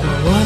อ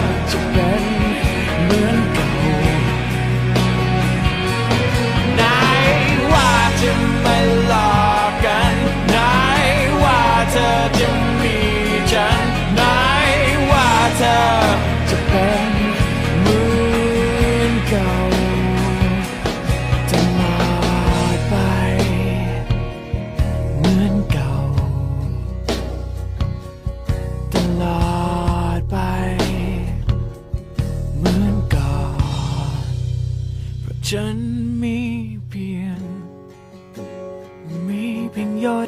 to bear. ฉันมีเพียง มีเพียงหยด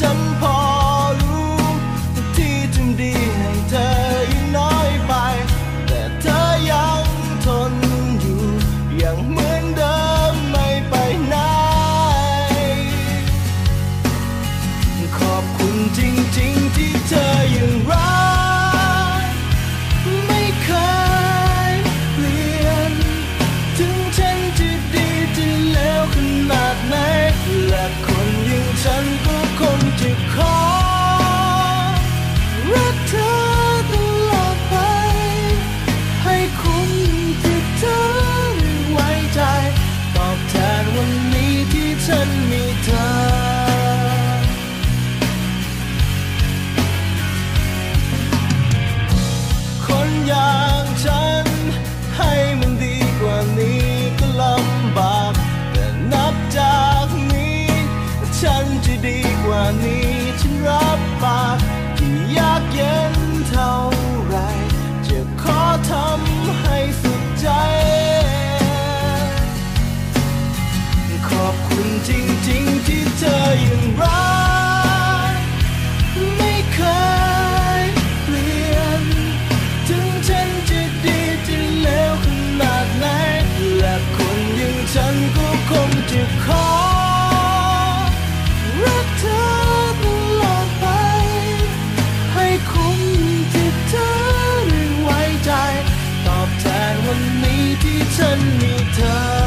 ฉัน น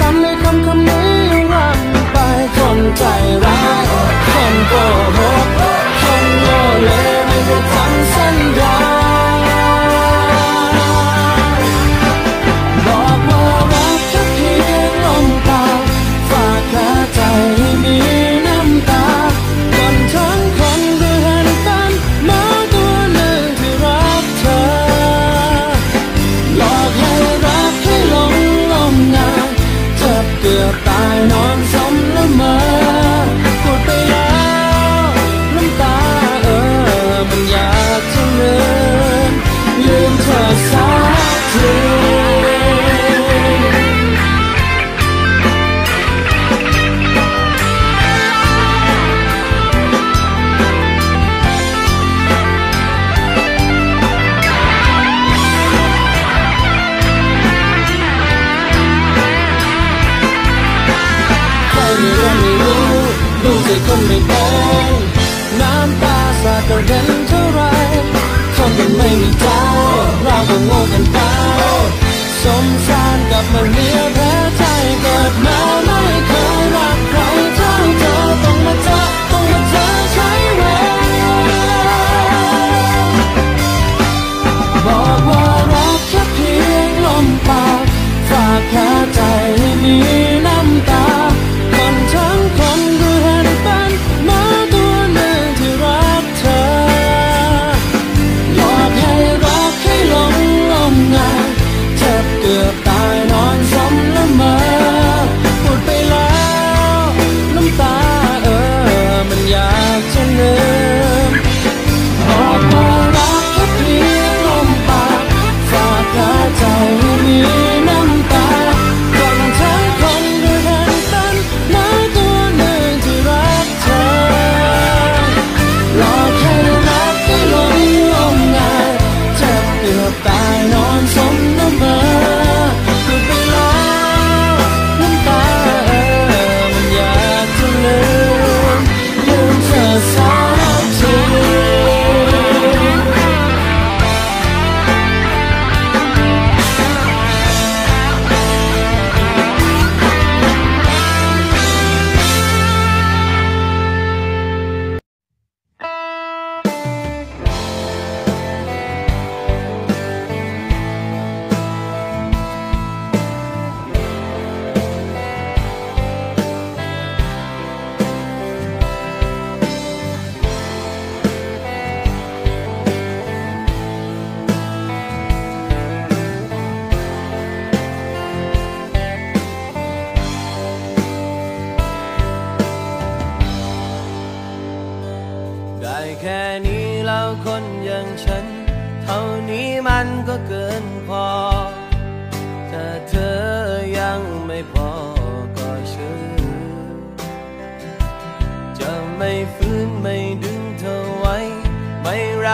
จำในคำคำนี้ว่างไปคนใจร้ายคนโกหกคนโลเลไม่ได้ เ็นเท่าไรเขาก็ไม่มีใจเราก็งงกันไปสมสารกับมาเรียแพ้ใจเกิดมาไม่เคยรักใครเท่าเธอต้องมาเจอต้องมาเจอใช้เวลบอกว่ารักแค่เพียงลมปากฝากแค่ใจมีน้ำตา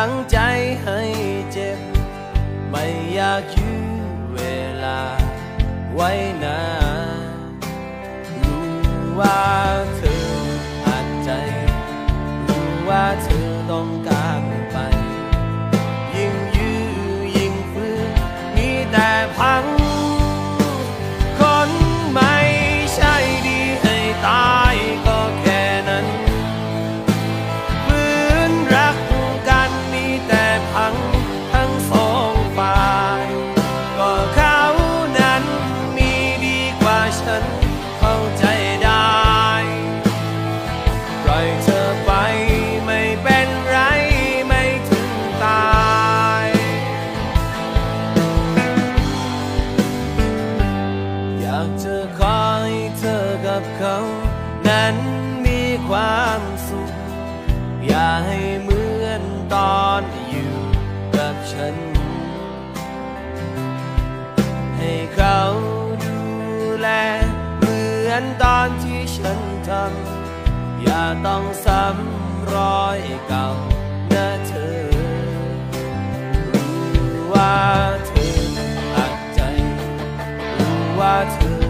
ังใจให้เจ็บ ไม่อยากยื้อเวลาไว้นานรู้ว่า มือนตอนที่ฉันทำ อย่าต้องซ้ำรอยเก่านะเธอ รู้ว่าเธออัดใจ รู้ว่าเธอ